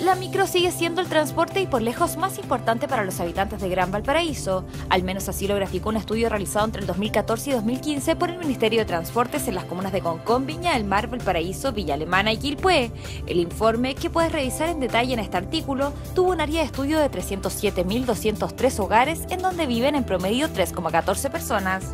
La micro sigue siendo el transporte y por lejos más importante para los habitantes de Gran Valparaíso. Al menos así lo graficó un estudio realizado entre el 2014 y 2015 por el Ministerio de Transportes en las comunas de Concón, Viña del Mar, Valparaíso, Villa Alemana y Quilpué. El informe, que puedes revisar en detalle en este artículo, tuvo un área de estudio de 307.203 hogares en donde viven en promedio 3,14 personas.